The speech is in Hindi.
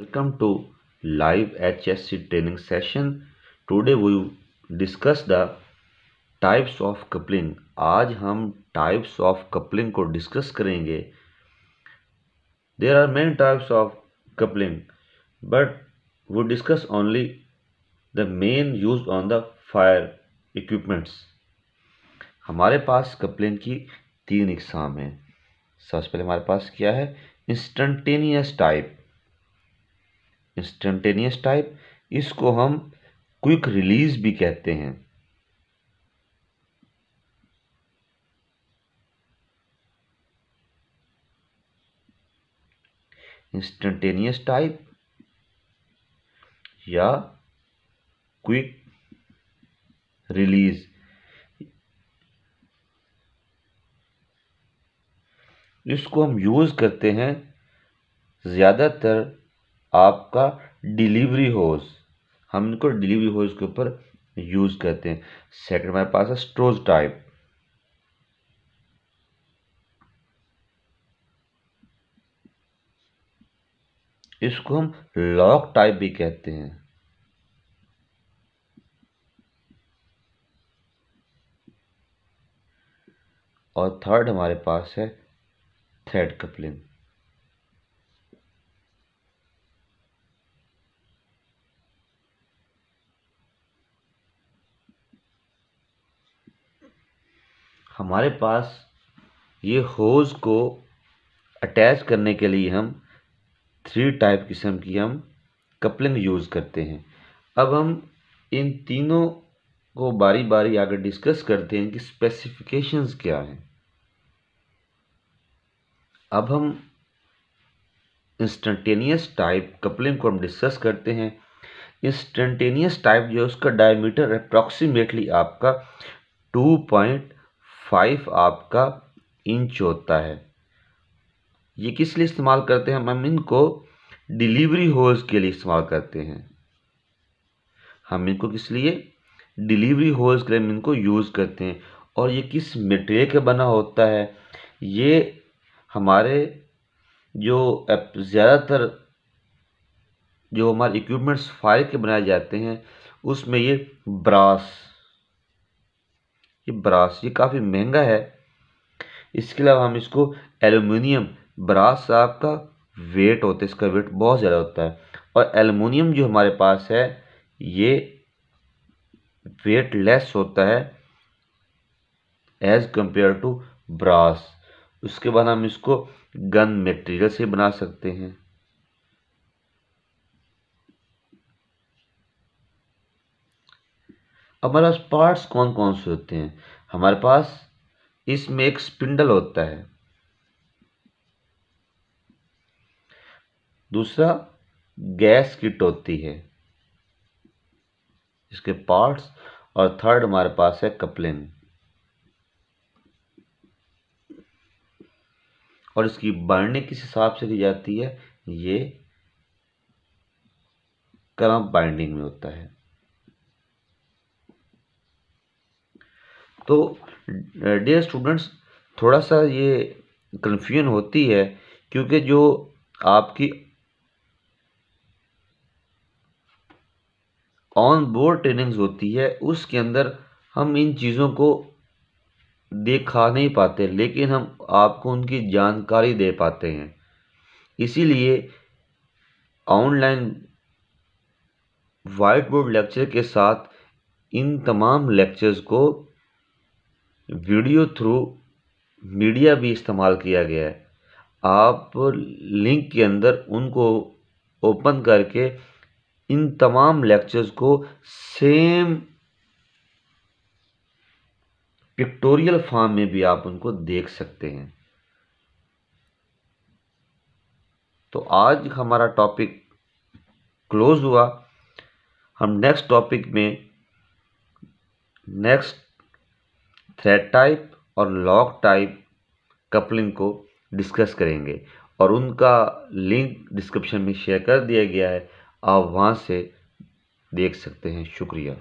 Welcome to live H S C training session today we discuss the types of coupling आज हम टाइप्स ऑफ़ कपलिंग को डिस्कस करेंगे. There are many types of coupling but we discuss only the main use on the fire equipments हमारे पास कपलिंग की तीन इकसाम हैं. सबसे पहले हमारे पास क्या है? इंस्टेंटेनियस टाइप इंस्टेंटेनियस टाइप इसको हम क्विक रिलीज़ भी कहते हैं। इंस्टेंटेनियस टाइप या क्विक रिलीज़ इसको हम यूज़ करते हैं ज़्यादातर आपका डिलीवरी होज हम इनको डिलीवरी होज के ऊपर यूज़ करते हैं। सेकंड हमारे पास है स्ट्रोज टाइप। इसको हम लॉक टाइप भी कहते हैं। और थर्ड हमारे पास है थ्रेड कपलिंग। हमारे पास ये होज को अटैच करने के लिए हम थ्री टाइप किस्म की हम कपलिंग यूज़ करते हैं। अब हम इन तीनों को बारी बारी आगे डिस्कस करते हैं कि स्पेसिफिकेशंस क्या हैं। अब हम इंस्टेंटेनियस टाइप कपलिंग को हम डिस्कस करते हैं। इंस्टेंटेनियस टाइप जो है, उसका डायमीटर अप्रॉक्सीमेटली आपका टू पॉइंट फाइव आपका इंच होता है। ये किस लिए इस्तेमाल करते हैं? हम इनको डिलीवरी होज के लिए इस्तेमाल करते हैं। हम इनको किस लिए? डिलीवरी होज के लिए हम इनको यूज़ करते हैं। और ये किस मटेरियल का बना होता है? ये हमारे जो ज़्यादातर जो हमारे इक्विपमेंट्स फायर के बनाए जाते हैं, उसमें ये ब्रास ये ब्रास ये काफ़ी महँगा है। इसके अलावा हम इसको एलुमिनियम ब्रास आपका वेट होता है, इसका वेट बहुत ज़्यादा होता है। और एलुमिनियम जो हमारे पास है, ये वेट लेस होता है एज कंपेयर टू ब्रास। उसके बाद हम इसको गन मटेरियल से बना सकते हैं। हमारे पास पार्ट्स कौन कौन से होते हैं? हमारे पास इसमें एक स्पिंडल होता है। दूसरा गैस किट होती है। इसके पार्ट्स और थर्ड हमारे पास है कपलिंग और इसकी बाइंडिंग किस हिसाब से की जाती है? ये क्रम बाइंडिंग में होता है। तो डियर स्टूडेंट्स थोड़ा सा ये कन्फ्यूज़न होती है, क्योंकि जो आपकी ऑन बोर्ड ट्रेनिंग्स होती है, उसके अंदर हम इन चीज़ों को देखा नहीं पाते, लेकिन हम आपको उनकी जानकारी दे पाते हैं। इसीलिए ऑनलाइन वाइट बोर्ड लेक्चर के साथ इन तमाम लेक्चर्स को वीडियो थ्रू मीडिया भी इस्तेमाल किया गया है। आप लिंक के अंदर उनको ओपन करके इन तमाम लेक्चर्स को सेम पिक्टोरियल फॉर्म में भी आप उनको देख सकते हैं। तो आज हमारा टॉपिक क्लोज हुआ। हम नेक्स्ट टॉपिक में नेक्स्ट थ्रेड टाइप और लॉक टाइप कपलिंग को डिस्कस करेंगे और उनका लिंक डिस्क्रिप्शन में शेयर कर दिया गया है। आप वहाँ से देख सकते हैं। शुक्रिया।